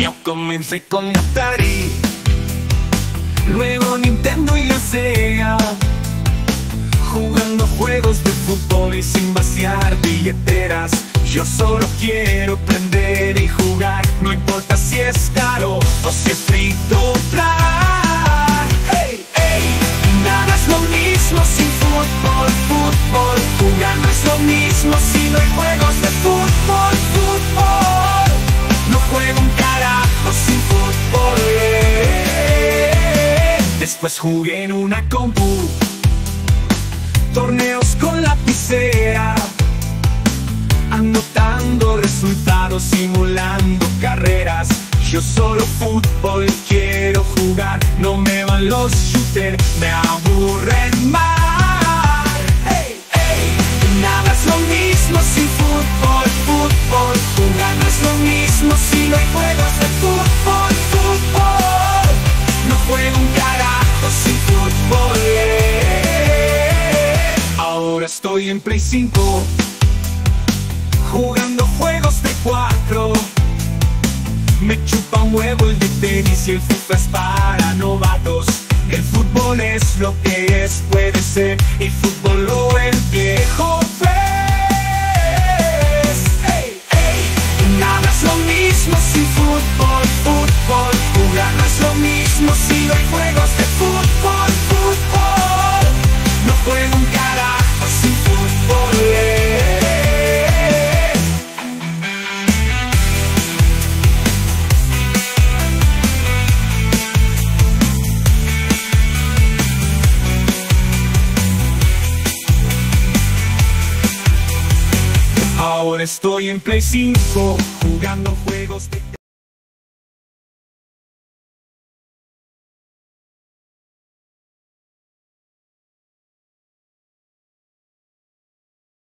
Yo comencé con Atari, luego Nintendo y la Sega, jugando juegos de fútbol y sin vaciar billeteras. Yo solo quiero aprender y jugar, no importa si es caro o si es frito fly. Hey, hey, nada es lo mismo sin fútbol, fútbol. Jugar no es lo mismo si no hay juegos de fútbol, fútbol. Después jugué en una compu, torneos con lapicera. Anotando resultados, simulando carreras. Yo solo fútbol quiero jugar. No me van los shooters, me aburren más. Hey. Nada es lo mismo sin fútbol, fútbol. Jugar no lo mismo si no hay estoy en Play 5 Jugando juegos de cuatro. Me chupa un huevo el de tenis y el FIFA es para novatos. El fútbol es lo que es, puede ser El fútbol o el viejo Ahora estoy en Play 5 jugando juegos de